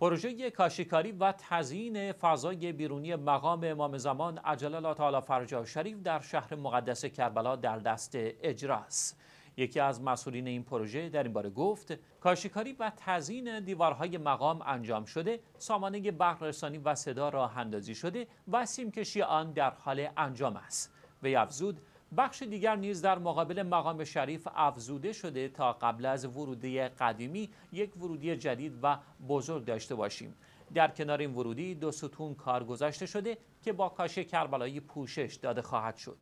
پروژه کاشیکاری و تزیین فضای بیرونی مقام امام زمان عجل الله تعالی فرجه شریف در شهر مقدس کربلا در دست اجراست. یکی از مسئولین این پروژه در این باره گفت کاشیکاری و تزیین دیوارهای مقام انجام شده سامانه برقرسانی و صدا راه اندازی شده و سیمکشی آن در حال انجام است وی افزود بخش دیگر نیز در مقابل مقام شریف افزوده شده تا قبل از ورودی قدیمی یک ورودی جدید و بزرگ داشته باشیم. در کنار این ورودی دو ستون کار گذاشته شده که با کاش کربلایی پوشش داده خواهد شد.